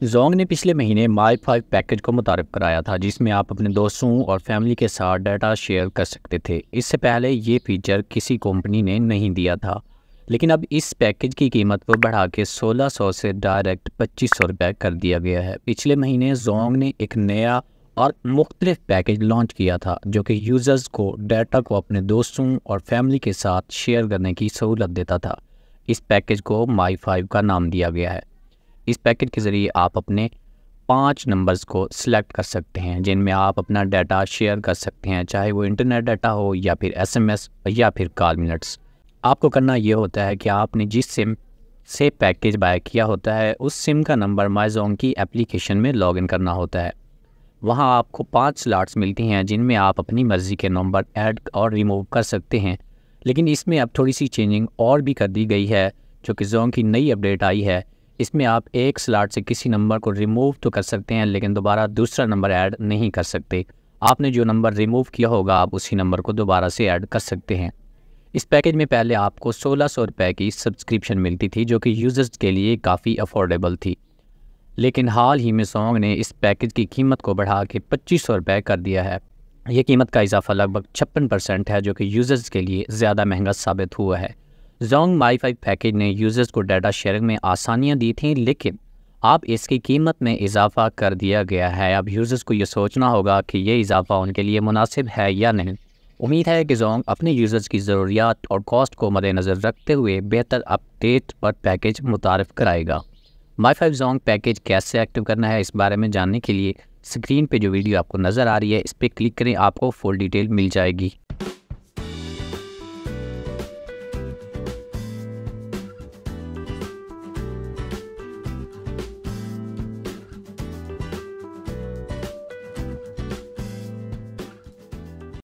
زونگ نے پچھلے مہینے مائی فائیو پیکج کو متعارف کرایا تھا، جس میں آپ اپنے دوستوں اور فیملی کے ساتھ ڈیٹا شیئر کر سکتے تھے۔ اس سے پہلے یہ فیچر کسی کمپنی نے نہیں دیا تھا، لیکن اب اس پیکج کی قیمت کو بڑھا کے سولہ سو سے ڈائریکٹ پچیس سو روپے کر دیا گیا ہے۔ پچھلے مہینے زونگ نے ایک نیا اور مختلف پیکج لانچ کیا تھا، جو کہ یوزرز کو ڈیٹا کو اپنے دوستوں اور فیملی کے ساتھ شیئر کرنے کی سہولت دیتا تھا۔ اس پیکج کو مائی فائیو کا نام دیا گیا ہے۔ اس پیکج کے ذریعے آپ اپنے پانچ نمبرز کو سلیکٹ کر سکتے ہیں، جن میں آپ اپنا ڈیٹا شیئر کر سکتے ہیں، چاہے وہ انٹرنیٹ ڈیٹا ہو یا پھر ایس ایم ایس یا پھر کال منٹس آپ کو کرنا یہ ہوتا ہے کہ آپ نے جس سم سے پیکیج بائی کیا ہوتا ہے، اس سم کا نمبر مائزون کی اپلیکیشن میں لاگ ان کرنا ہوتا ہے۔ وہاں آپ کو پانچ سلاٹس ملتی ہیں، جن میں آپ اپنی مرضی کے نمبر ایڈ اور ریموو کر سکتے ہیں۔ لیکن اس میں اب تھوڑی سی چینجنگ اور بھی کر دی گئی ہے، جو کہ زون کی نئی اپڈیٹ آئی ہے۔ اس میں آپ ایک سلاٹ سے کسی نمبر کو ریموو تو کر سکتے ہیں، لیکن دوبارہ دوسرا نمبر ایڈ نہیں کر سکتے۔ آپ نے جو نمبر ریموو کیا ہوگا، آپ اسی نمبر کو دوبارہ سے ایڈ کر سکتے ہیں۔ اس پیکج میں پہلے آپ کو سولہ سو روپے کی سبسکرپشن ملتی تھی، جو کہ یوزرز کے لیے کافی افورڈیبل تھی۔ لیکن حال ہی میں سونگ نے اس پیکج کی قیمت کو بڑھا کے پچیس سو روپے کر دیا ہے۔ یہ قیمت کا اضافہ لگ بھگ چھپن پرسنٹ ہے، جو کہ یوزرز کے لیے زیادہ مہنگا ثابت ہوا ہے۔ زونگ مائی فائی پیکج نے یوزرز کو ڈیٹا شیئرنگ میں آسانیاں دی تھیں، لیکن اب اس کی قیمت میں اضافہ کر دیا گیا ہے۔ اب یوزرز کو یہ سوچنا ہوگا کہ یہ اضافہ ان کے لیے مناسب ہے یا نہیں۔ امید ہے کہ زونگ اپنے یوزرز کی ضروریات اور کاسٹ کو مد نظر رکھتے ہوئے بہتر اپڈیٹ پر پیکج متعارف کرائے گا۔ مائی فائیو زونگ پیکج کیسے ایکٹیو کرنا ہے اس بارے میں جاننے کے لیے اسکرین پہ جو ویڈیو آپ کو نظر آ رہی ہے، اس پہ کلک کریں، آپ کو فل ڈیٹیل مل جائے گی۔